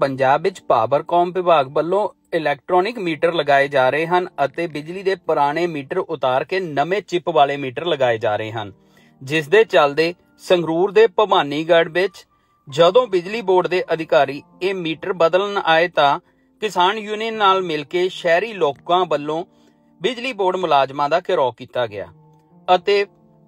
ਪੰਜਾਬ ਵਿੱਚ ਪਾਵਰਕਾਮ ਵਿਭਾਗ ਵੱਲੋਂ ਇਲੈਕਟ੍ਰੋਨਿਕ ਮੀਟਰ ਲਗਾਏ ਜਾ ਰਹੇ ਹਨ ਅਤੇ ਬਿਜਲੀ ਦੇ ਪੁਰਾਣੇ ਮੀਟਰ ਉਤਾਰ ਕੇ ਨਵੇਂ ਚਿਪ ਵਾਲੇ ਮੀਟਰ ਲਗਾਏ ਜਾ ਰਹੇ ਹਨ, ਜਿਸ ਦੇ ਚੱਲਦੇ ਸੰਗਰੂਰ ਦੇ ਭਵਾਨੀਗੜ੍ਹ ਵਿੱਚ ਜਦੋਂ ਬਿਜਲੀ ਬੋਰਡ ਦੇ ਅਧਿਕਾਰੀ ਇਹ ਮੀਟਰ ਬਦਲਣ ਆਏ ਤਾਂ ਕਿਸਾਨ ਯੂਨੀਅਨ ਨਾਲ ਮਿਲ ਕੇ ਸ਼ਹਿਰੀ ਲੋਕਾਂ ਵੱਲੋਂ ਬਿਜਲੀ ਬੋਰਡ ਮੁਲਾਜ਼ਮਾਂ ਦਾ ਘਿਰਾਓ ਕੀਤਾ ਗਿਆ ਅਤੇ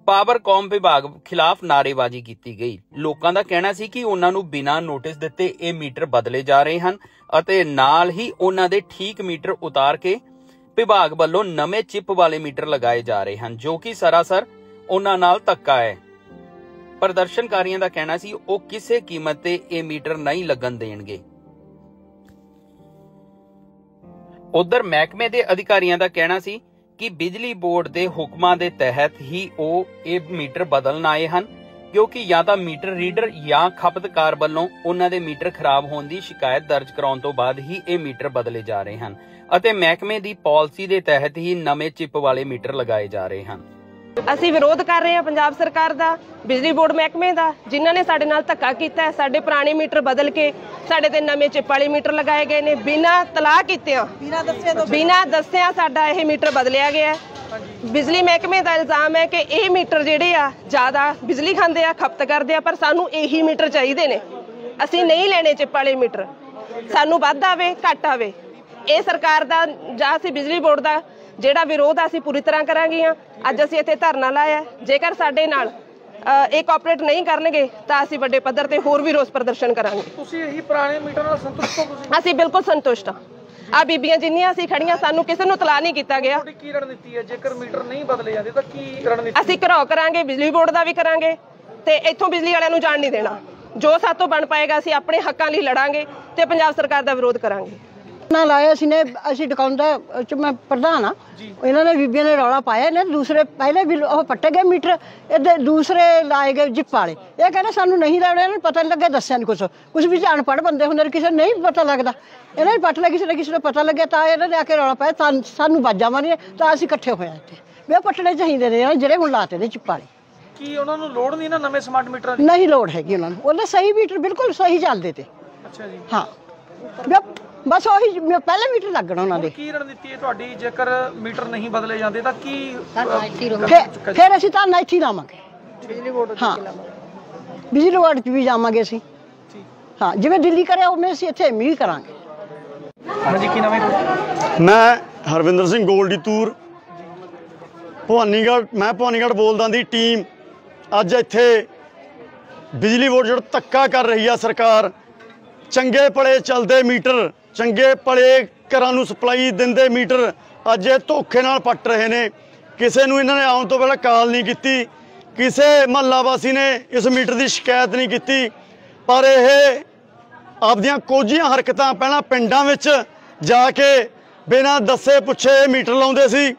ਪਾਵਰਕਾਮ ਵਿਭਾਗ ਖਿਲਾਫ ਨਾਅਰੇਬਾਜ਼ੀ ਕੀਤੀ ਗਈ। ਲੋਕਾਂ ਦਾ ਕਹਿਣਾ ਸੀ ਕਿ ਉਹਨਾਂ ਨੂੰ ਬਿਨਾਂ ਨੋਟਿਸ ਦਿੱਤੇ ਇਹ ਮੀਟਰ ਬਦਲੇ ਜਾ ਰਹੇ ਹਨ ਅਤੇ ਨਾਲ ਹੀ ਉਹਨਾਂ ਦੇ ਠੀਕ ਮੀਟਰ ਉਤਾਰ ਕੇ ਵਿਭਾਗ ਵੱਲੋਂ ਨਵੇਂ ਚਿਪ ਵਾਲੇ ਮੀਟਰ ਲਗਾਏ ਜਾ ਰਹੇ ਹਨ, ਜੋ ਕਿ ਸਰਾਸਰ ਉਹਨਾਂ ਨਾਲ ਧੱਕਾ ਹੈ। ਪ੍ਰਦਰਸ਼ਨਕਾਰੀਆਂ ਦਾ ਕਹਿਣਾ ਸੀ, ਉਹ ਕਿਸੇ ਕੀਮਤ ਤੇ ਇਹ ਮੀਟਰ ਨਹੀਂ ਲੱਗਣ ਦੇਣਗੇ। ਉਧਰ ਮਹਿਕਮੇ ਦੇ ਅਧਿਕਾਰੀਆਂ ਦਾ ਕਹਿਣਾ ਸੀ ਕਿ ਬਿਜਲੀ ਬੋਰਡ ਦੇ ਹੁਕਮਾਂ ਦੇ ਤਹਿਤ ਹੀ ਉਹ ਇਹ ਮੀਟਰ ਬਦਲਣ ਆਏ ਹਨ, ਕਿਉਂਕਿ ਜਾਂ ਤਾਂ ਮੀਟਰ ਰੀਡਰ ਜਾਂ ਖਪਤਕਾਰ ਵੱਲੋਂ ਉਹਨਾਂ ਦੇ ਮੀਟਰ ਖਰਾਬ ਹੋਣ ਦੀ ਸ਼ਿਕਾਇਤ ਦਰਜ ਕਰਾਉਣ ਤੋਂ ਬਾਅਦ ਹੀ ਇਹ ਮੀਟਰ ਬਦਲੇ ਜਾ ਰਹੇ ਹਨ ਅਤੇ ਮਹਿਕਮੇ ਦੀ ਪਾਲਿਸੀ ਦੇ ਤਹਿਤ ਹੀ ਨਵੇਂ ਚਿਪ ਵਾਲੇ ਮੀਟਰ ਲਗਾਏ ਜਾ ਰਹੇ ਹਨ। ਅਸੀਂ ਵਿਰੋਧ ਕਰ ਰਹੇ ਹਾਂ ਪੰਜਾਬ ਸਰਕਾਰ ਦਾ ਬਿਜਲੀ ਬੋਰਡ ਮਹਿਕਮੇ ਦਾ ਜਿਨ੍ਹਾਂ ਨੇ ਸਾਡੇ ਨਾਲ ਧੱਕਾ ਕੀਤਾ ਹੈ। ਸਾਡੇ ਪੁਰਾਣੇ ਮੀਟਰ ਬਦਲ ਕੇ ਸਾਡੇ ਤੇ ਨਵੇਂ ਚਿੱਪ ਵਾਲੇ ਮੀਟਰ ਲਗਾਏ ਗਏ ਨੇ। ਬਿਨਾਂ ਤਲਾਹ ਕੀਤਿਆਂ ਬਿਨਾਂ ਦੱਸਿਆ ਤੋਂ ਬਿਨਾਂ ਦੱਸਿਆ ਸਾਡਾ ਇਹ ਮੀਟਰ ਬਦਲਿਆ ਗਿਆ। ਬਿਜਲੀ ਮਹਿਕਮੇ ਦਾ ਇਲਜ਼ਾਮ ਹੈ ਕਿ ਇਹ ਮੀਟਰ ਜਿਹੜੇ ਆ ਜ਼ਿਆਦਾ ਬਿਜਲੀ ਖਾਂਦੇ ਆ ਖਪਤ ਕਰਦੇ ਆ ਪਰ ਸਾਨੂੰ ਇਹੀ ਮੀਟਰ ਚਾਹੀਦੇ ਨੇ। ਅਸੀਂ ਨਹੀਂ ਲੈਣੇ ਚਿੱਪ ਵਾਲੇ ਮੀਟਰ। ਸਾਨੂੰ ਵੱਧ ਆਵੇ ਘੱਟ ਆਵੇ। ਇਹ ਸਰਕਾਰ ਦਾ ਜਾਂ ਅਸੀਂ ਬਿਜਲੀ ਬੋਰਡ ਦਾ ਜਿਹੜਾ ਵਿਰੋਧ ਆ ਅਸੀਂ ਪੂਰੀ ਤਰ੍ਹਾਂ ਕਰਾਂਗੇ ਆ ਅੱਜ ਅਸੀਂ ਇੱਥੇ ਧਰਨਾ ਲਾਇਆ। ਜੇਕਰ ਸਾਡੇ ਨਾਲ ਇਹ ਕੋਆਪਰੇਟ ਨਹੀਂ ਕਰਨਗੇ ਤਾਂ ਅਸੀਂ ਵੱਡੇ ਪੱਧਰ ਤੇ ਹੋਰ ਵੀ ਰੋਸ ਪ੍ਰਦਰਸ਼ਨ ਕਰਾਂਗੇ। ਤੁਸੀਂ ਇਹੀ ਪੁਰਾਣੇ ਮੀਟਰ ਨਾਲ ਸੰਤੁਸ਼ਟ ਹੋ ਤੁਸੀਂ? ਅਸੀਂ ਬਿਲਕੁਲ ਸੰਤੁਸ਼ਟ ਹਾਂ। ਆ ਬੀਬੀਆਂ ਜਿੰਨੀਆਂ ਅਸੀਂ ਖੜੀਆਂ ਸਾਨੂੰ ਕਿਸੇ ਨੂੰ ਤਲਾ ਨਹੀਂ ਕੀਤਾ ਗਿਆ। ਤੁਹਾਡੀ ਕੀ ਰਣਨੀਤੀ ਹੈ? ਜੇਕਰ ਮੀਟਰ ਨਹੀਂ ਬਦਲੇ ਜਾਂਦੇ ਤਾਂ ਕੀ ਰਣਨੀਤੀ ਅਸੀਂ ਘਰੋ ਕਰਾਂਗੇ ਬਿਜਲੀ ਬੋਰਡ ਦਾ ਵੀ ਕਰਾਂਗੇ ਤੇ ਇੱਥੋਂ ਬਿਜਲੀ ਵਾਲਿਆਂ ਨੂੰ ਜਾਣ ਨਹੀਂ ਦੇਣਾ। ਜੋ ਸਾਤੋਂ ਬਣ ਪਾਏਗਾ ਅਸੀਂ ਆਪਣੇ ਹੱਕਾਂ ਲਈ ਲੜਾਂਗੇ ਤੇ ਪੰਜਾਬ ਸਰਕਾਰ ਦਾ ਵਿਰੋਧ ਕਰਾਂਗੇ। ਨਾ ਲਾਇਆ ਸੀ ਨੇ ਅਸੀਂ ਦੁਕਾਨਦਾ ਚ ਮੈਂ ਪ੍ਰਧਾਨ ਆ ਇਹਨਾਂ ਨੇ ਬੀਬੀਆਂ ਨੇ ਰੌਲਾ ਪਾਇਆ ਨੇ ਦੂਸਰੇ ਪਹਿਲੇ ਵੀ ਉਹ ਪੱਟੇ ਗਏ ਮੀਟਰ ਇਹਦੇ ਦੂਸਰੇ ਲਾਏ ਗਏ ਜਿਪ ਵਾਲੇ। ਇਹ ਕਹਿੰਦੇ ਸਾਨੂੰ ਨਹੀਂ ਲਾਉਣੇ ਇਹਨਾਂ ਨੂੰ ਪਤਾ ਨਹੀਂ ਲੱਗਿਆ ਦੱਸਿਆ ਨਹੀਂ ਕੁਛ। ਕੁਛ ਵੀ ਅਨਪੜ੍ਹ ਬੰਦੇ ਹੁੰਦੇ ਨੇ ਕਿਸੇ ਨਹੀਂ ਪਤਾ ਲੱਗਦਾ। ਇਹਨਾਂ ਨੇ ਪੱਟ ਕਿਸੇ ਨੇ ਕਿਸੇ ਨੂੰ ਪਤਾ ਲੱਗਿਆ ਤਾਂ ਇਹਨਾਂ ਨੇ ਆ ਕੇ ਰੌਲਾ ਪਾਇਆ ਸਾਨੂੰ ਬਾਜਾਂ ਮਾਰੀਆਂ ਤਾਂ ਅਸੀਂ ਇਕੱਠੇ ਹੋਏ ਇੱਥੇ। ਵੀ ਪੱਟਣੇ ਚਾਹੀਦੇ ਨੇ ਜਿਹੜੇ ਹੁਣ ਲਾਤੇ ਨੇ ਚਿੱਪ ਵਾਲੇ। ਕੀ ਉਹਨਾਂ ਨੂੰ ਲੋੜ ਨਹੀਂ ਨਾ ਨਵੇਂ ਸਮਾਰਟ ਮੀਟਰਾਂ ਦੀ? ਨਹੀਂ ਲੋੜ ਹੈਗੀ ਉਹਨਾਂ ਨੂੰ। ਉਹਨੇ ਸਹੀ ਮੀਟਰ ਬਿਲਕੁਲ ਸਹੀ ਚੱਲਦੇ ਤੇ। ਅੱਛਾ ਜੀ। ਹਾਂ। ਬਸ ਉਹੀ ਪਹਿਲੇ ਮੀਟਰ ਲੱਗਣਾ ਉਹਨਾਂ ਦੇ। ਕੀ ਰਣਨੀਤੀ ਹੈ ਤੁਹਾਡੀ? ਜੇਕਰ ਮੀਟਰ ਨਹੀਂ ਬਦਲੇ ਜਾਂਦੇ ਤਾਂ ਕੀ ਫਿਰ ਫਿਰ ਅਸੀਂ ਤਾਂ ਇੱਥੇ ਹੀ ਲਾਵਾਂਗੇ। ਬਿਜਲੀ ਬੋਰਡ ਹਾਂ। ਬਿਜਲੀ ਬੋਰਡ 'ਚ ਵੀ ਜਾਵਾਂਗੇ ਅਸੀਂ। ਹਾਂ ਜਿਵੇਂ ਦਿੱਲੀ ਕਰਿਆ ਉਵੇਂ ਅਸੀਂ ਇੱਥੇ ਵੀ ਕਰਾਂਗੇ। ਹਾਂਜੀ ਕੀ ਨਵੇਂ ਮੈਂ ਹਰਵਿੰਦਰ ਸਿੰਘ ਗੋਲਡੀ ਤੂਰ। ਭਵਾਨੀਗੜ੍ਹ ਮੈਂ ਭਵਾਨੀਗੜ੍ਹ ਬੋਲਦਾਂ ਦੀ ਟੀਮ ਅੱਜ ਇੱਥੇ ਬਿਜਲੀ ਬੋਰਡ ਜਿਹੜਾ ਧੱਕਾ ਕਰ ਰਹੀ ਆ ਸਰਕਾਰ। ਚੰਗੇ ਪਲੇ ਚੱਲਦੇ ਮੀਟਰ ਚੰਗੇ ਭਲੇ ਘਰਾਂ ਨੂੰ ਸਪਲਾਈ ਦਿੰਦੇ ਮੀਟਰ ਅੱਜ ਇਹ ਧੋਖੇ ਨਾਲ ਪੱਟ ਰਹੇ ਨੇ। ਕਿਸੇ ਨੂੰ ਇਹਨਾਂ ਨੇ ਆਉਣ ਤੋਂ ਪਹਿਲਾਂ ਕਾਲ ਨਹੀਂ ਕੀਤੀ। ਕਿਸੇ ਮਹੱਲਾ ਵਾਸੀ ਨੇ ਇਸ ਮੀਟਰ ਦੀ ਸ਼ਿਕਾਇਤ ਨਹੀਂ ਕੀਤੀ। ਪਰ ਇਹ ਆਪਦੀਆਂ ਕੋਝੀਆਂ ਹਰਕਤਾਂ ਪਹਿਲਾਂ ਪਿੰਡਾਂ ਵਿੱਚ ਜਾ ਕੇ ਬਿਨਾਂ ਦੱਸੇ ਪੁੱਛੇ ਇਹ ਮੀਟਰ ਲਾਉਂਦੇ ਸੀ।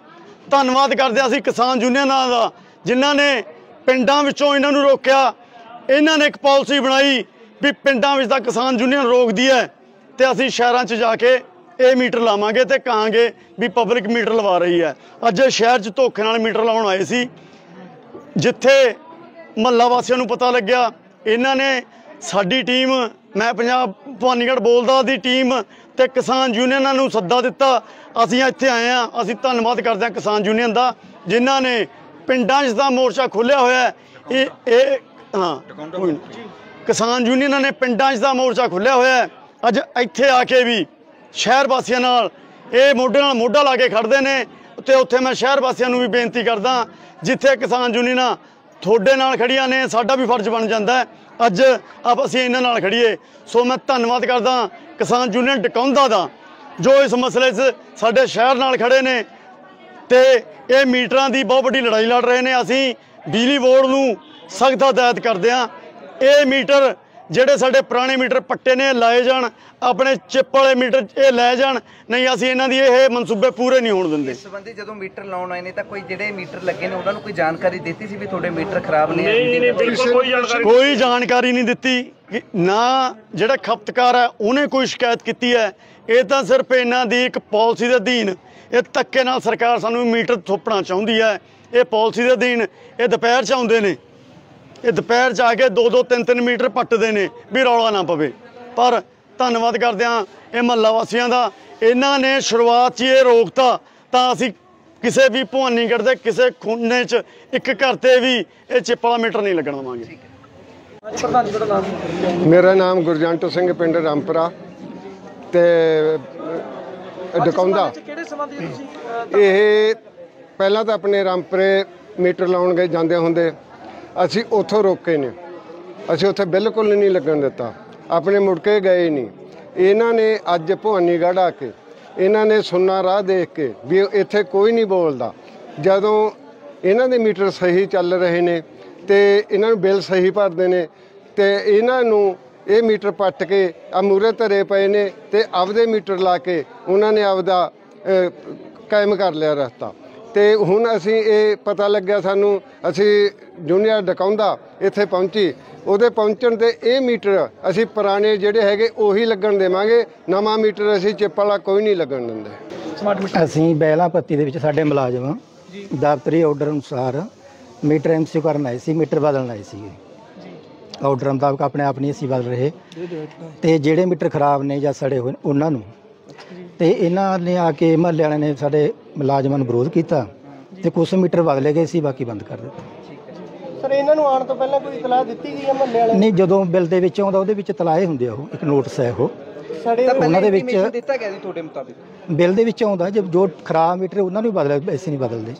ਧੰਨਵਾਦ ਕਰਦੇ ਹਾਂ ਅਸੀਂ ਕਿਸਾਨ ਯੂਨੀਅਨਾਂ ਦਾ, ਜਿਨ੍ਹਾਂ ਨੇ ਪਿੰਡਾਂ ਵਿੱਚੋਂ ਇਹਨਾਂ ਨੂੰ ਰੋਕਿਆ। ਇਹਨਾਂ ਨੇ ਇੱਕ ਪਾਲਿਸੀ ਬਣਾਈ ਵੀ ਪਿੰਡਾਂ ਵਿੱਚ ਤਾਂ ਕਿਸਾਨ ਯੂਨੀਅਨ ਰੋਕਦੀ ਹੈ। ਤੇ ਅਸੀਂ ਸ਼ਹਿਰਾਂ 'ਚ ਜਾ ਕੇ ਇਹ ਮੀਟਰ ਲਾਵਾਂਗੇ ਤੇ ਕਹਾਂਗੇ ਵੀ ਪਬਲਿਕ ਮੀਟਰ ਲਵਾ ਰਹੀ ਹੈ। ਅੱਜ ਸ਼ਹਿਰ 'ਚ ਧੋਖੇ ਨਾਲ ਮੀਟਰ ਲਾਉਣ ਆਏ ਸੀ। ਜਿੱਥੇ ਮਹੱਲਾ ਵਾਸੀਆਂ ਨੂੰ ਪਤਾ ਲੱਗਿਆ, ਇਹਨਾਂ ਨੇ ਸਾਡੀ ਟੀਮ, ਮੈਂ ਪੰਜਾਬ ਭਵਾਨੀਗੜ੍ਹ ਬੋਲਦਾ ਦੀ ਟੀਮ ਤੇ ਕਿਸਾਨ ਯੂਨੀਅਨਾਂ ਨੂੰ ਸੱਦਾ ਦਿੱਤਾ। ਅਸੀਂ ਇੱਥੇ ਆਏ ਆ ਅਸੀਂ ਧੰਨਵਾਦ ਕਰਦੇ ਹਾਂ ਕਿਸਾਨ ਯੂਨੀਅਨ ਦਾ, ਜਿਨ੍ਹਾਂ ਨੇ ਪਿੰਡਾਂ 'ਚ ਦਾ ਮੋਰਚਾ ਖੋਲ੍ਹਿਆ ਹੋਇਆ ਇਹ ਇਹ ਹਾਂ ਕਿਸਾਨ ਯੂਨੀਅਨਾਂ ਨੇ ਪਿੰਡਾਂ 'ਚ ਦਾ ਮੋਰਚਾ ਖੋਲ੍ਹਿਆ ਹੋਇਆ ਅੱਜ ਇੱਥੇ ਆ ਕੇ ਵੀ ਸ਼ਹਿਰ ਵਾਸੀਆਂ ਨਾਲ, ਇਹ ਮੋਢੇ ਨਾਲ ਮੋਢਾ ਲਾ ਕੇ ਖੜਦੇ ਨੇ ਤੇ ਉੱਥੇ ਮੈਂ ਸ਼ਹਿਰ ਵਾਸੀਆਂ ਨੂੰ ਵੀ ਬੇਨਤੀ ਕਰਦਾ, ਜਿੱਥੇ ਕਿਸਾਨ ਯੂਨੀਅਨਾਂ ਤੁਹਾਡੇ ਨਾਲ ਖੜੀਆਂ ਨੇ, ਸਾਡਾ ਵੀ ਫਰਜ਼ ਬਣ ਜਾਂਦਾ ਅੱਜ ਆਪ ਅਸੀਂ ਇਹਨਾਂ ਨਾਲ ਖੜੀਏ ਸੋ ਮੈਂ ਧੰਨਵਾਦ ਕਰਦਾ ਕਿਸਾਨ ਯੂਨੀਅਨ ਟਿਕਾਉਂਦਾ ਦਾ, ਜੋ ਇਸ ਮਸਲੇ 'ਚ ਸਾਡੇ ਸ਼ਹਿਰ ਨਾਲ ਖੜੇ ਨੇ ਤੇ ਇਹ ਮੀਟਰਾਂ ਦੀ ਬਹੁਤ ਵੱਡੀ ਲੜਾਈ ਲੜ ਰਹੇ ਨੇ। ਅਸੀਂ ਬਿਜਲੀ ਬੋਰਡ ਨੂੰ ਸਖਤ ਹਦਾਇਤ ਕਰਦੇ ਹਾਂ। ਇਹ ਮੀਟਰ ਜਿਹੜੇ ਸਾਡੇ ਪੁਰਾਣੇ ਮੀਟਰ ਪੱਟੇ ਨੇ ਇਹ ਲਾਏ ਜਾਣ ਆਪਣੇ ਚਿੱਪ ਵਾਲੇ ਮੀਟਰ ਇਹ ਲੈ ਜਾਣ ਨਹੀਂ ਅਸੀਂ ਇਹਨਾਂ ਦੀ ਇਹ ਮਨਸੂਬੇ ਪੂਰੇ ਨਹੀਂ ਹੋਣ ਦਿੰਦੇ। ਇਸ ਸੰਬੰਧੀ ਜਦੋਂ ਮੀਟਰ ਲਾਉਣ ਆਏ ਨੇ ਤਾਂ ਕੋਈ ਜਿਹੜੇ ਮੀਟਰ ਲੱਗੇ ਨੇ ਉਹਨਾਂ ਨੂੰ ਕੋਈ ਜਾਣਕਾਰੀ ਦਿੱਤੀ ਸੀ ਵੀ ਤੁਹਾਡੇ ਮੀਟਰ ਖਰਾਬ ਨੇ? ਕੋਈ ਜਾਣਕਾਰੀ ਨਹੀਂ ਦਿੱਤੀ ਕਿ ਨਾ ਜਿਹੜਾ ਖਪਤਕਾਰ ਹੈ ਉਹਨੇ ਕੋਈ ਸ਼ਿਕਾਇਤ ਕੀਤੀ ਹੈ। ਇਹ ਤਾਂ ਸਿਰਫ ਇਹਨਾਂ ਦੀ ਇੱਕ ਪਾਲਿਸੀ ਦੇ ਅਧੀਨ ਇਹ ਧੱਕੇ ਨਾਲ ਸਰਕਾਰ ਸਾਨੂੰ ਮੀਟਰ ਥੋਪਣਾ ਚਾਹੁੰਦੀ ਹੈ। ਇਹ ਪਾਲਿਸੀ ਦੇ ਅਧੀਨ ਇਹ ਦੁਪਹਿਰ 'ਚ ਆਉਂਦੇ ਨੇ। ਇਹ ਦੁਪਹਿਰ 'ਚ ਆ ਕੇ 2-2 3-3 ਮੀਟਰ ਪੱਟਦੇ ਨੇ ਵੀ ਰੌਲਾ ਨਾ ਪਵੇ। ਪਰ ਧੰਨਵਾਦ ਕਰਦੇ ਹਾਂ ਇਹ ਮਹੱਲਾ ਵਾਸੀਆਂ ਦਾ। ਇਹਨਾਂ ਨੇ ਸ਼ੁਰੂਆਤ 'ਚ ਇਹ ਰੋਕਤਾ ਤਾਂ ਅਸੀਂ ਕਿਸੇ ਵੀ ਭਵਾਨੀਗੜ੍ਹ ਦੇ ਕਿਸੇ ਖੂਨੇ 'ਚ ਇੱਕ ਘਰ ਤੇ ਵੀ ਇਹ ਚਿੱਪ ਵਾਲਾ ਮੀਟਰ ਨਹੀਂ ਲੱਗਣ ਦੇਵਾਂਗੇ। ਜੀ ਮੇਰਾ ਨਾਮ ਗੁਰਜੰਟ ਸਿੰਘ ਪਿੰਡ ਰਾਮਪੁਰਾ ਤੇ ਡਕੌਂਦਾ। ਇਹ ਪਹਿਲਾਂ ਤਾਂ ਆਪਣੇ ਰਾਮਪੁਰੇ ਮੀਟਰ ਲਾਉਣ ਗਏ ਜਾਂਦੇ ਹੁੰਦੇ। ਅਸੀਂ ਉੱਥੋਂ ਰੋਕੇ ਨੇ ਅਸੀਂ ਉੱਥੇ ਬਿਲਕੁਲ ਨਹੀਂ ਲੱਗਣ ਦਿੱਤਾ। ਆਪਣੇ ਮੁੜ ਕੇ ਗਏ ਨਹੀਂ। ਇਹਨਾਂ ਨੇ ਅੱਜ ਭਵਾਨੀਗੜ੍ਹ ਆ ਕੇ, ਇਹਨਾਂ ਨੇ ਸੁੰਨਾ ਰਾਹ ਦੇਖ ਕੇ ਵੀ ਇੱਥੇ ਕੋਈ ਨਹੀਂ ਬੋਲਦਾ। ਜਦੋਂ ਇਹਨਾਂ ਦੇ ਮੀਟਰ ਸਹੀ ਚੱਲ ਰਹੇ ਨੇ ਤੇ ਇਹਨਾਂ ਨੂੰ ਬਿੱਲ ਸਹੀ ਭਰਦੇ ਨੇ ਤੇ ਇਹਨਾਂ ਨੂੰ ਇਹ ਮੀਟਰ ਪੱਟ ਕੇ ਆ ਮੂਰੇ ਧਰੇ ਪਏ ਨੇ ਤੇ ਆਪਦੇ ਮੀਟਰ ਲਾ ਕੇ ਉਹਨਾਂ ਨੇ ਆਪਦਾ ਕਾਇਮ ਕਰ ਲਿਆ ਰਸਤਾ। ਤੇ ਹੁਣ ਅਸੀਂ ਇਹ ਪਤਾ ਲੱਗਿਆ ਸਾਨੂੰ ਅਸੀਂ ਜੂਨੀਅਰ ਡਕਾਉਂਦਾ ਇੱਥੇ ਪਹੁੰਚੀ। ਉਹਦੇ ਪਹੁੰਚਣ ਤੇ ਇਹ ਮੀਟਰ ਅਸੀਂ ਪੁਰਾਣੇ ਜਿਹੜੇ ਹੈਗੇ ਉਹੀ ਲੱਗਣ ਦੇਵਾਂਗੇ। ਨਵਾਂ ਮੀਟਰ ਅਸੀਂ ਚਿੱਪ ਵਾਲਾ ਕੋਈ ਨਹੀਂ ਲੱਗਣ ਦਿੰਦੇ। Smart meter. ਅਸੀਂ ਬੈਲਾ ਪੱਤੀ ਦੇ ਵਿੱਚ ਸਾਡੇ ਮੁਲਾਜ਼ਮ ਦਫ਼ਤਰੀ ਆਰਡਰ ਅਨੁਸਾਰ ਮੀਟਰ ਐਮਸੀਓ ਕਰਨ ਆਏ ਸੀ ਮੀਟਰ ਬਦਲਣ ਆਏ ਸੀ ਆਰਡਰ ਮੁਤਾਬਕ ਆਪਣੇ ਆਪ ਨਹੀਂ ਅਸੀਂ ਬਦਲ ਰਹੇ। ਤੇ ਜਿਹੜੇ ਮੀਟਰ ਖਰਾਬ ਨੇ ਜਾਂ ਸੜੇ ਹੋਏ ਨੇ, ਉਹਨਾਂ ਨੂੰ ਤੇ ਇਹਨਾਂ ਨੇ ਆ ਕੇ ਮਹੱਲੇ ਵਾਲਿਆਂ ਨੇ ਸਾਡੇ ਮੁਲਾਜ਼ਮਾਂ ਨੂੰ ਵਿਰੋਧ ਕੀਤਾ ਤੇ ਕੁਝ ਮੀਟਰ ਬਦਲੇ ਗਏ ਸੀ ਬਾਕੀ ਬੰਦ ਕਰ ਦਿੱਤੇ। ਸਰ ਇਹਨਾਂ ਨੂੰ ਆਉਣ ਤੋਂ ਪਹਿਲਾਂ ਕੋਈ ਇਤਲਾਹ ਦਿੱਤੀ ਗਈ ਹੈ ਮਹੱਲੇ ਵਾਲੇ ਨਹੀਂ ਜਦੋਂ ਬਿੱਲ ਦੇ ਵਿੱਚ ਆਉਂਦਾ ਉਹਦੇ ਵਿੱਚ ਤਲਾਏ ਹੁੰਦੇ ਆ ਉਹ ਇੱਕ ਨੋਟਿਸ ਹੈ ਉਹ। ਉਹਨਾਂ ਦੇ ਵਿੱਚ- ਇੰਟੀਮੇਸ਼ਨ ਦਿੱਤਾ ਗਿਆ ਜੀ ਤੁਹਾਡੇ ਮੁਤਾਬਿਕ? ਬਿੱਲ ਦੇ ਵਿੱਚ ਆਉਂਦਾ ਜੇ ਜੋ ਖਰਾਬ ਮੀਟਰ ਉਹਨਾਂ ਨੂੰ ਬਦਲ ਐਸੇ ਨਹੀਂ ਬਦਲਦੇ।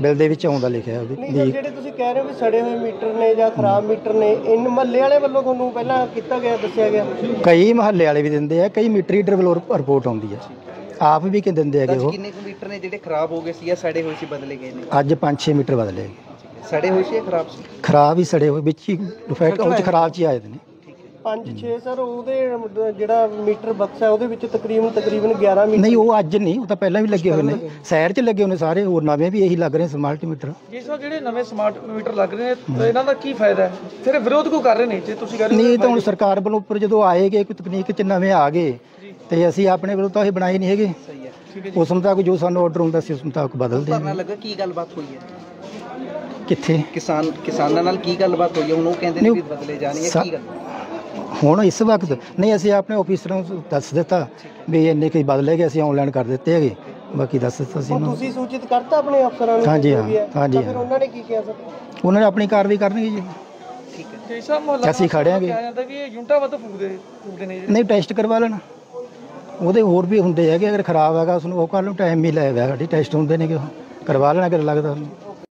ਬਿੱਲ ਦੇ ਵਿੱਚ ਆਉਂਦਾ ਲਿਖਿਆ ਉਹਦੇ ਨਹੀਂ ਸਰ ਵੀ ਜਿਹੜੇ ਤੁਸੀਂ ਕਹਿ ਰਹੇ ਹੋ ਵੀ ਸੜੇ ਹੋਏ ਮੀਟਰ ਨੇ ਜਾਂ ਖਰਾਬ ਮੀਟਰ ਨੇ ਇਨ ਮਹੱਲੇ ਵਾਲੇ ਵੱਲੋਂ ਤੁਹਾਨੂੰ ਪਹਿਲਾਂ ਕੀਤਾ ਗਿਆ ਦੱਸਿਆ ਗਿਆ? ਕਈ ਮਹੱਲੇ ਵਾਲੇ ਵੀ ਦਿੰਦੇ ਆ ਕਈ ਮੀਟਰ ਵੱਲੋਂ ਰਿਪੋਰਟ ਆਉਂਦੀ ਹੈ ਆਪ ਵੀ ਕਿ ਦਿੰਦੇ ਹੈਗੇ ਉਹ। ਕਿੰਨੇ ਕੁ ਮੀਟਰ ਨੇ ਜਿਹੜੇ ਖਰਾਬ ਹੋ ਗਏ ਸੀ ਜਾਂ ਸੜੇ ਹੋਏ ਸੀ ਬਦਲੇ ਗਏ ਨੇ? ਅੱਜ 5-6 ਮੀਟਰ ਬਦਲੇ। ਸੜੇ ਹੋਏ ਸੀ ਜਾਂ ਖਰਾਬ ਸੀ? ਖਰਾਬ ਹੀ ਸੜੇ ਹੋਏ ਵਿੱਚ ਹੀ ਡਿਫੈਕਟ ਉਹ 'ਚ ਖਰਾਬ ਚ ਹੀ ਆਏ ਨੇ। 5-6 ਸਰ ਉਹਦੇ ਜਿਹੜਾ ਮੀਟਰ ਬਕਸਾ ਉਹਦੇ ਵਿੱਚ ਤਕਰੀਬਨ ਤਕਰੀਬਨ 11 ਮੀਟਰ ਨਹੀਂ ਉਹ ਅੱਜ ਨਹੀਂ ਉਹ ਤਾਂ ਪਹਿਲਾਂ ਵੀ ਲੱਗੇ ਹੋਏ ਨੇ। ਸ਼ਹਿਰ 'ਚ ਲੱਗੇ ਹੋਏ ਨੇ ਸਾਰੇ ਹੋਰ ਨਵੇਂ ਵੀ ਇਹੀ ਲੱਗ ਰਹੇ ਸਮਾਰਟ ਮੀਟਰ। ਜੀ ਸਰ ਜਿਹੜੇ ਨਵੇਂ ਸਮਾਰਟ ਮੀਟਰ ਲੱਗ ਰਹੇ ਨੇ ਇਹਨਾਂ ਦਾ ਕੀ ਫਾਇਦਾ ਹੈ? ਫਿਰ ਵਿਰੋਧ ਕਿਉਂ ਕਰ ਰਹੇ ਨੇ? ਜੇ ਤੁਸੀਂ ਕਹਿ ਰਹੇ ਹੋ ਨਹੀਂ ਤਾਂ ਹੁਣ ਸਰਕਾਰ ਵੱਲੋਂ ਉੱਪਰ ਜਦੋਂ ਆਏਗੇ ਕੋਈ ਤਕਨੀਕ 'ਚ ਨਵੇਂ ਆ ਗਏ ਤੇ ਅਸੀਂ ਆਪਣੇ ਵੱਲੋਂ ਤਾਂ ਇਹ ਬਣਾਏ ਨਹੀਂ ਹੈਗੇ। ਸਹੀ ਹੈ। ਉਸ ਮੁਤਾਬਕ ਜੋ ਸਾਨੂੰ ਆਰਡਰ ਹੁੰਦਾ ਸੀ ਉਸ ਮੁਤਾਬਕ ਬਦਲਦੇ ਹਾਂ ਲੱਗਾ ਕੀ ਗੱਲਬਾਤ ਹੋਈ ਹੈ? ਕਿੱਥੇ? ਕਿਸਾਨ ਕਿਸਾਨਾਂ ਨਾਲ ਕੀ ਗੱਲਬਾਤ ਹੋਈ ਹੈ? ਹੁਣ ਉਹ ਕਹਿੰਦੇ ਨੇ ਵੀ ਬਦਲੇ ਜਾਣਗੇ ਕੀ ਗੱਲ ਹੁਣ ਇਸ ਵਕਤ ਨਹੀਂ ਅਸੀਂ ਆਪਣੇ ਆਫੀਸਰਾਂ ਨੂੰ ਦੱਸ ਦਿੱਤਾ ਵੀ ਇੰਨੇ ਕੋਈ ਬਦਲੇ ਗਏ ਅਸੀਂ ਆਨਲਾਈਨ ਕਰ ਦਿੱਤੇ ਹੈਗੇ ਬਾਕੀ ਦੱਸ ਦਿੱਤਾ ਸੀ ਉਹ ਉਹਨਾਂ ਨੂੰ। ਤੁਸੀਂ ਸੂਚਿਤ ਕਰਤਾ ਆਪਣੇ ਅਫਸਰਾਂ ਨੂੰ ਹਾਂਜੀ, ਹੈ? ਹਾਂ, ਹਾਂਜੀ, ਫਿਰ ਹਾਂ। ਉਹਨਾਂ ਨੇ ਕੀ ਕਿਹਾ ਸਰ ਉਹਨਾਂ ਨੇ ਆਪਣੀ ਕਾਰਵਾਈ ਕਰਨੀ ਜੀ ਠੀਕ ਹੈ ਜੀ ਸਾਹਿਬ ਮੁਹੱਲਾ ਅਸੀਂ ਖੜੇ ਆਂਗੇ। ਕਿਹਾ ਜਾਂਦਾ ਵੀ ਇਹ ਯੂਨਿਟਾਂ ਵੱਧ ਫੂਕਦੇ ਫੂਕਦੇ ਨੇ ਜਿਹੜੇ ਨਹੀਂ ਟੈਸਟ ਕਰਵਾ ਲੈਣਾ ਉਹਦੇ ਹੋਰ ਵੀ ਹੁੰਦੇ ਹੈਗੇ ਅਗਰ ਖਰਾਬ ਹੈਗਾ ਉਸ ਨੂੰ ਉਹ ਕਰ ਲਓ ਟਾਈਮ ਵੀ ਲੱਗਦਾ ਸਾਡੀ ਟੈਸਟ ਹੁੰਦੇ ਨੇ ਕਿ ਉਹ ਕਰਵਾ ਲੈਣਾ ਕਿ ਲੱਗਦਾ ਉਹਨੂੰ